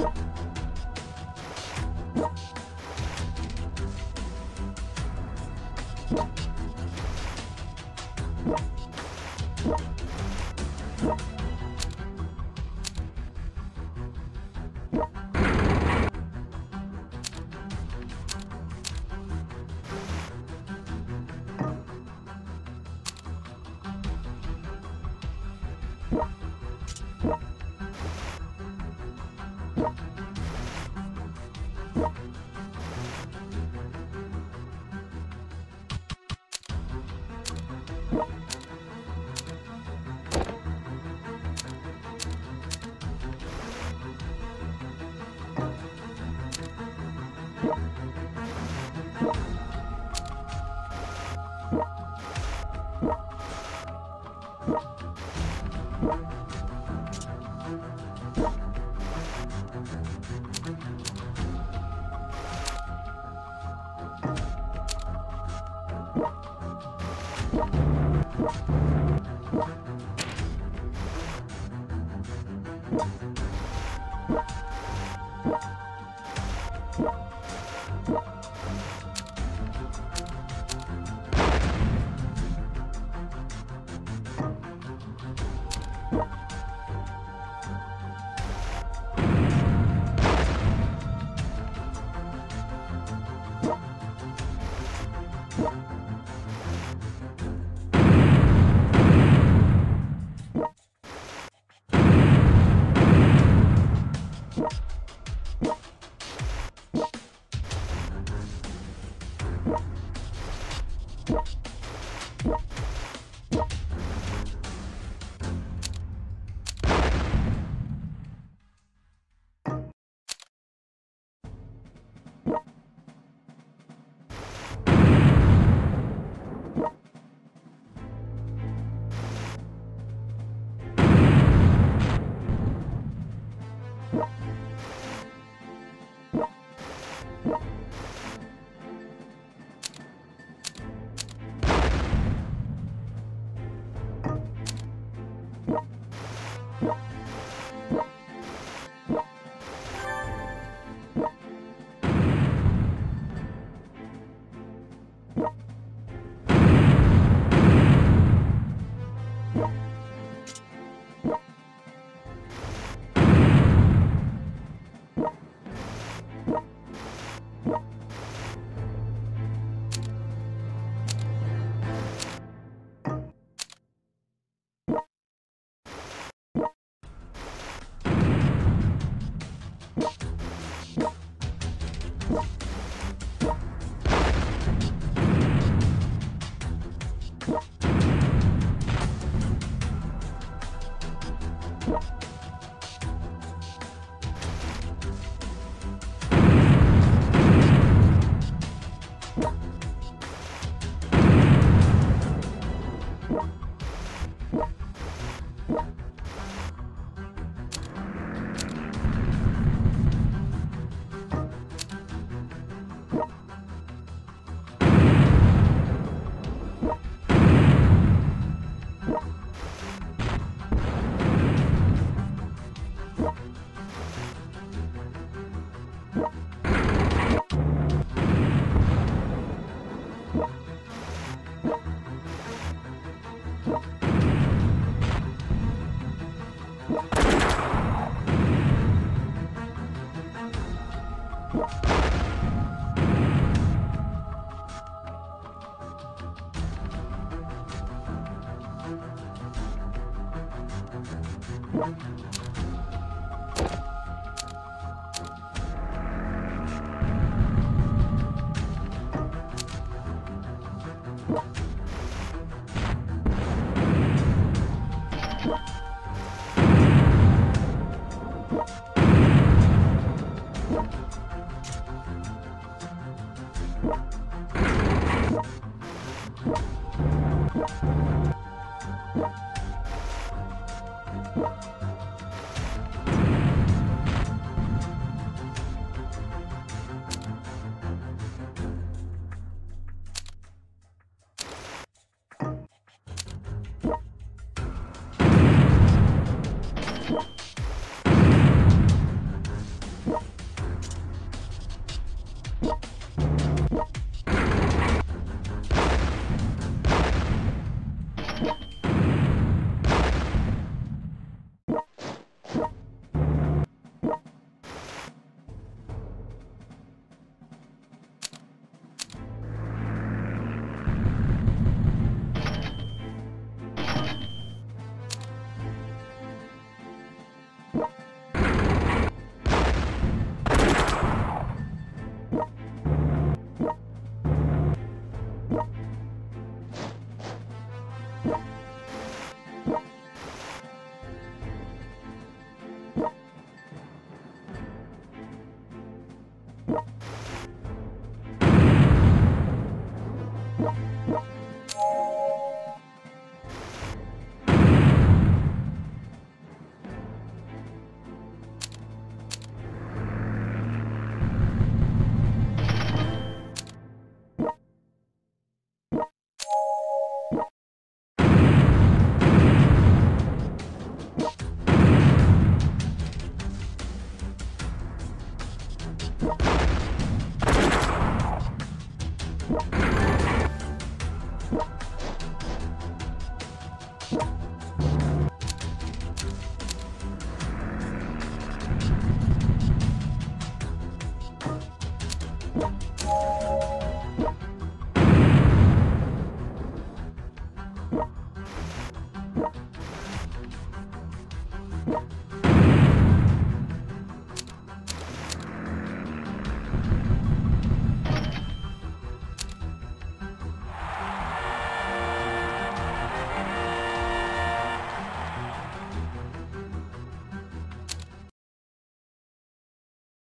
What? What? You What? you. you